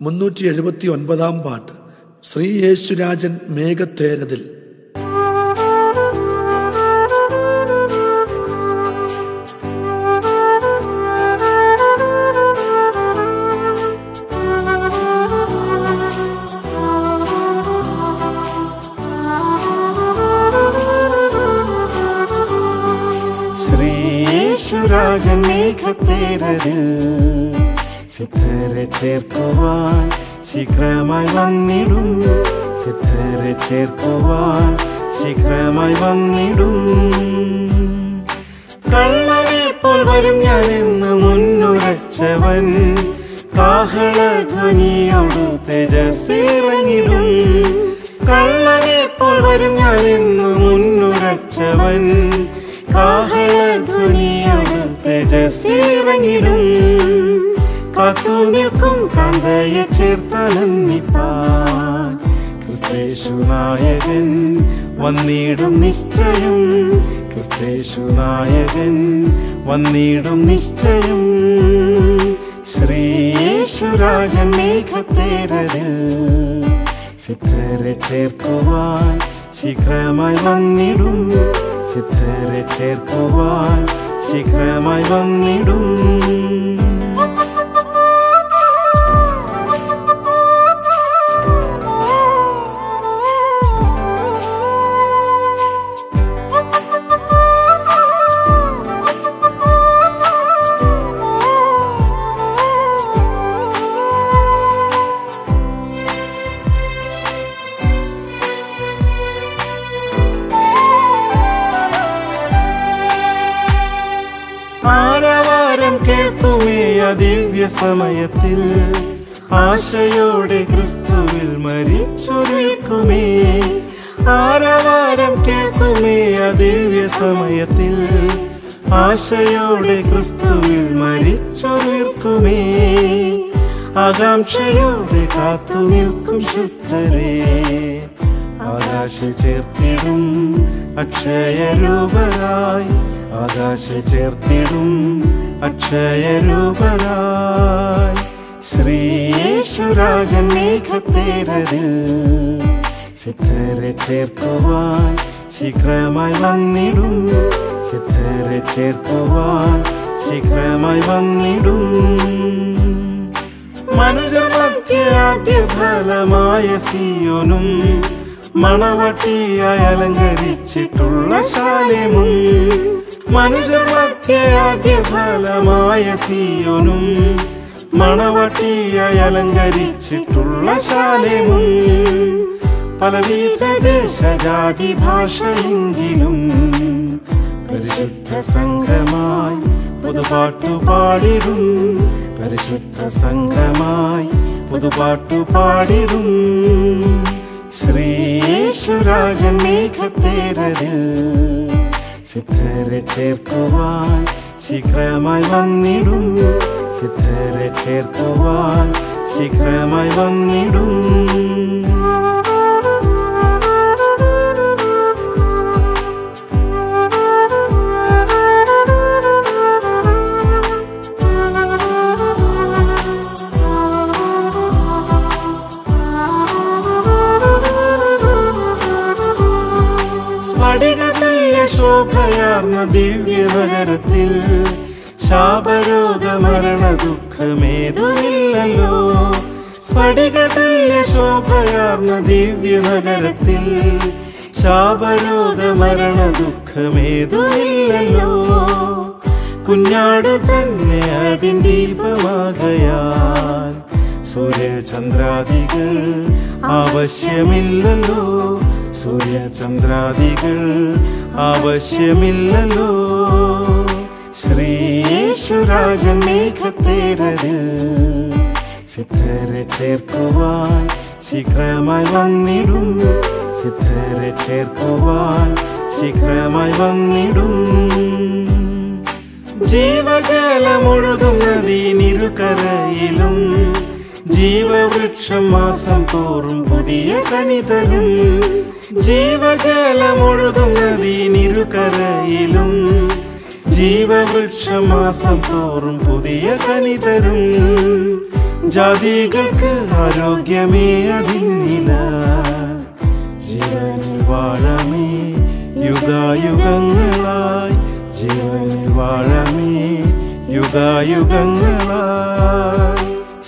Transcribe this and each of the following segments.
മുന്നൂറ്റി എഴുപത്തി ഒൻപതാം പാട്ട് ശ്രീ യേശുരാജൻ മേഘത്തേരതിൽ ശ്രീ യേശുരാജൻ മേഘത്തേരതിൽ സിദ്ധരെ ചേർക്കുവാൻ ശീഘ്രമായി വന്നിടും സിദ്ധരെ ചേർക്കുവാൻ ശീഘ്രമായി വന്നിടും കള്ളനെ പോൽ വരും ഞാൻ എന്ന് മുന്നുരച്ചവൻ കാഹളധ്വനിയോടു തേജസ്സിറങ്ങിടും. കള്ളനെ പോൽ വരും ഞാൻ എന്ന് മുന്നുരച്ചവൻ കാഹളധ്വനിയോട് തേജസ്സിറങ്ങിടും. കാത്തു നിൽക്കും കാന്തയെ ചേർത്തലന്നിപ്പാൻ ക്രിസ്തേശു നായകൻ വന്നിടും നിശ്ചയം. ക്രിസ്തേശു നായകൻ വന്നിടും നിശ്ചയം. ശ്രീയേശുരാജൻ മേഘത്തേരതിൽ സിദ്ധരെ ചേർക്കുവാൻ ശീഘ്രമായി വന്നിടും. സിദ്ധരെ ചേർക്കുവാൻ ശീഘ്രമായി വന്നിടും. ആരവാരം കേൾക്കുമേ ദിവ്യ സമയത്തിൽ ആശയോടെ ക്രിസ്തുവിൽ മരിച്ചൊരുക്കുമേ. ആരവാരം കേൾക്കുമേ ദിവ്യ സമയത്തിൽ ആശയോടെ ക്രിസ്തുവിൽ മരിച്ചൊരുക്കുമേ. ആകാംക്ഷയോടെ കാത്തു നിൽക്കും ശുദ്ധരേ. ആകാശ ചേർത്തിടും അക്ഷയരൂപരായി. ആകാശ ചേർത്തിടും അക്ഷയരൂപരായി ശ്രീയേശുരാജൻ മേഘത്തേരതിൽ സിദ്ധരെ ചേർക്കുവാൻ ശീഘ്രമായി വന്നിടും. സിദ്ധരെ ചേർക്കുവാൻ ശീഘ്രമായി വന്നിടും. മനുജർ മധ്യ ആദ്യ ഫലമായ സിയോനും മണവട്ടിയായി അലങ്കരിച്ചിട്ടുള്ള ശാലേമും മനുജർ മധ്യ ആദ്യ ഫലമായ സിയോനും മണവട്ടിയായി അലങ്കരിച്ചിട്ടുള്ള ശാലേമും പലവിധ ദേശജാതി ഭാഷയെങ്കിലും പരിശുദ്ധ സംഘമായി പുതുപാട്ടു പാടിടും പരിശുദ്ധ സംഘമായി പുതുപാട്ടു പാടിടും ശ്രീയേശുരാജൻ മേഘത്തേരതിൽ സിദ്ധരെ ചേർക്കുവാൻ ശീഘ്രമായി വന്നിടും സിദ്ധരെ ചേർക്കുവാൻ ശീഘ്രമായി വന്നിടും സ്ഫടികതുല്യ ശോഭയാർന്ന ദിവ്യ നഗരത്തിൽ ശാപരോഗ മരണ ദുഃഖമേതുമില്ലല്ലോ. സ്ഫടികതുല്യ ശോഭയാർന്ന ദിവ്യ നഗരത്തിൽ ശാപരോഗ മരണ ദുഃഖമേതുമില്ലല്ലോ. കുഞ്ഞാട് തന്നെ അതിൻ ദീപമാകയാൽ സൂര്യചന്ദ്രാദികൾ ആവശ്യമില്ലല്ലോ. സൂര്യചന്ദ്രാദികൾ ആവശ്യമില്ലല്ലോ. ശ്രീയേശുരാജൻ മേഘത്തേരതിൽ സിദ്ധരെ ചേർക്കുവാൻ ശീഘ്രമായി വന്നിടും. സിദ്ധരെ ചേർക്കുവാൻ ശീഘ്രമായി വന്നിടും. ജീവജലമൊഴുകും നദീനിരുകരയിലും ജീവവൃക്ഷം മാസം തോറും പുതിയ കനിതരും ജീവജലമൊഴുകും നദീനിരുകരയിലും ജീവവൃക്ഷം മാസം തോറും പുതിയ കനിതരും ജാതികൾക്ക് ആരോഗ്യമേ അതിന്നില ജീവനിൽ വാഴമേ യുഗായുഗങ്ങളായി. ജീവനിൽ വാഴമേ യുഗായുഗങ്ങളായി.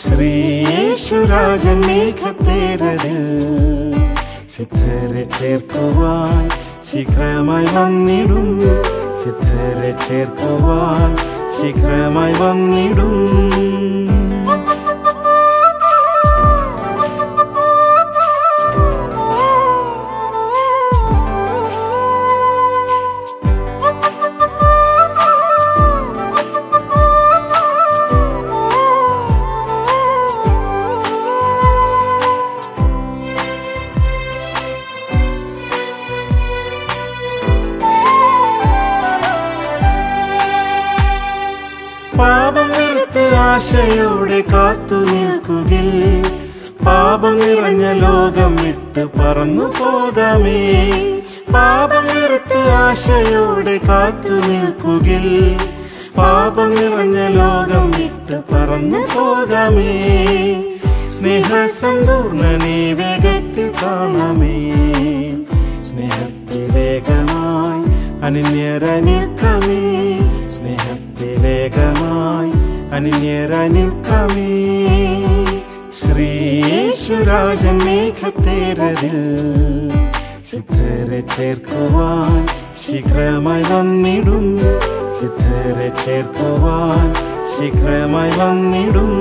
ശ്രീയേശുരാജൻ മേഘത്തേരതിൽ സിദ്ധരെ ചേർക്കുവാൻ ശീഘ്രമായി വന്നിടും സിദ്ധരെ ചേർക്കുവാൻ ശീഘ്രമായി വന്നിടും ആശയോടെ കാത്തു നിൽക്കുകിൽ പാപം നിറഞ്ഞ ലോകം വിട്ട് പറന്നു പോകാമേ. പാപം നിറത്ത് ആശയോടെ കാത്തു നിൽക്കുകിൽ പാപം നിറഞ്ഞ ലോകം വിട്ട് പറന്നു പോകാമേ. സ്നേഹസമ്പൂർണനെ വേഗത്തിൽ കാണാമേ. സ്നേഹത്തിൽ സ്നേഹത്തിലേകമായി അനിന്യരായി സ്നേഹത്തിൽ സ്നേഹത്തിലേകമായി അനിന്യരായി നിൽക്കാമേ ശ്രീയേശുരാജൻ മേഘത്തേരതിൽ സിദ്ധരെ ചേർക്കുവാൻ ശീഘ്രമായി വന്നിടും. സിദ്ധരെ ചേർക്കുവാൻ ശീഘ്രമായി വന്നിടും.